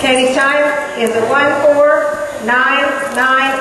Katie's time is a one, four, nine, nine,